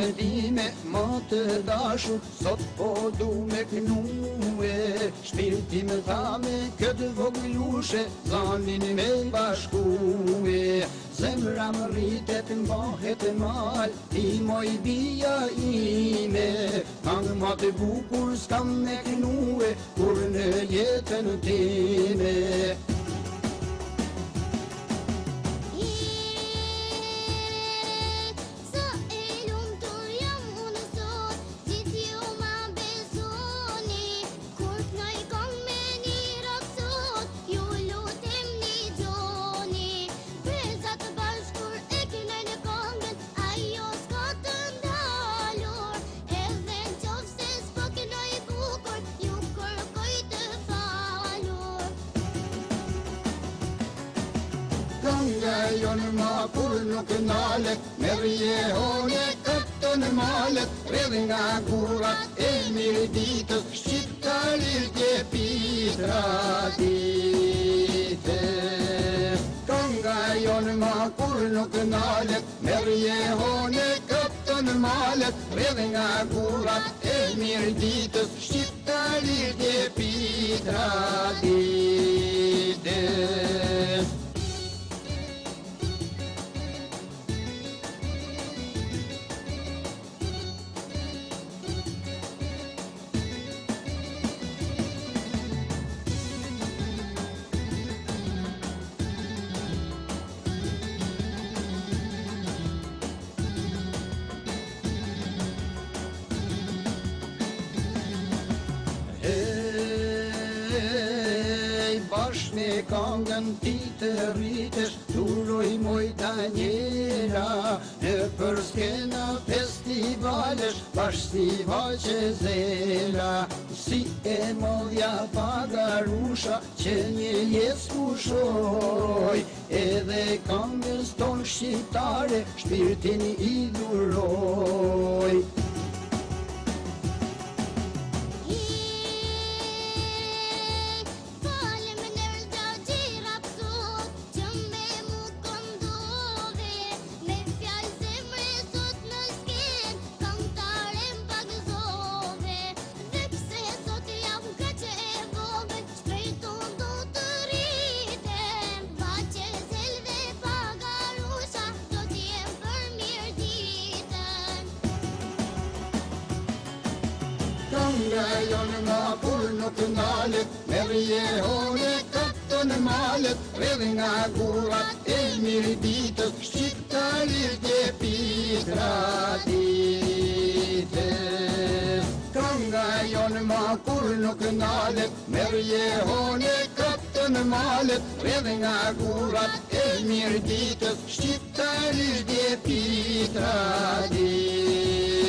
me dime më të dashu, sot po du me kënue, shpirti me thame këtë voglushe, zanin me bashkue. Zemra më rritet në bëhet e mal, i moj bia ime, kanë ma të bukur s'kam me kënue, kur në jetën time. kam lejon ma kur nuk nale Meri hone këtë në malet Redh nga gurat e mirë ditë Shqiptarit tje pitra dite Kam lejon ma kur nuk nale Meri hone këtë në malet Redh nga gurat e mirë ditë Shqiptarit tje pitra Tash me kongën ti të rritesh, duroj moj ta njera Në përske festivalesh, bashkë si zela Si e modja pa rusha, që një jetë së Edhe kongës ton shqitare, shpirtin i duroj jonë nga pulë nuk nalët Merë je honë e këtë në nga gurat e mirë ditët Shqiptarit dje pitra ditët Kënga jonë ma kurë nuk nalët Merë je honë e këtë në nga gurat e mirë ditët Shqiptarit dje pitra ditët